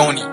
Tony.